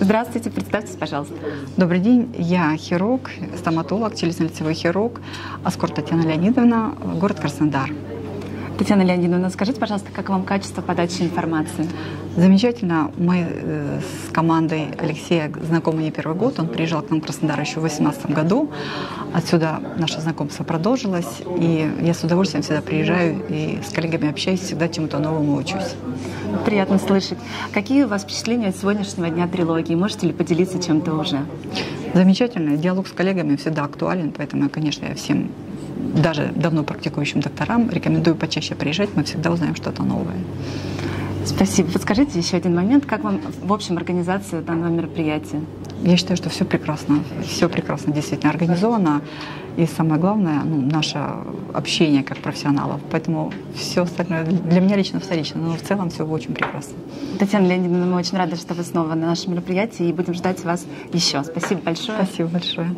Здравствуйте, представьтесь, пожалуйста. Добрый день, я хирург, стоматолог, челюстно-лицевой хирург, Аскор Татьяна Леонидовна, город Краснодар. Татьяна Леонидовна, скажите, пожалуйста, как вам качество подачи информации? Замечательно. Мы э, с командой Алексея знакомы не первый год. Он приезжал к нам в Краснодар еще в 2018 году. Отсюда наше знакомство продолжилось. И я с удовольствием всегда приезжаю и с коллегами общаюсь, всегда чему-то новому учусь. Приятно слышать. Какие у вас впечатления от сегодняшнего дня трилогии? Можете ли поделиться чем-то уже? Замечательно. Диалог с коллегами всегда актуален, поэтому, конечно, я всем даже давно практикующим докторам рекомендую почаще приезжать, мы всегда узнаем что-то новое. Спасибо. Подскажите еще один момент, как вам в общем организация данного мероприятия? Я считаю, что все прекрасно. Все прекрасно действительно организовано. И самое главное, ну, наше общение как профессионалов. Поэтому все остальное для меня лично вторично, но в целом все очень прекрасно. Татьяна Леонидовна, мы очень рады, что вы снова на нашем мероприятии и будем ждать вас еще. Спасибо большое. Спасибо большое.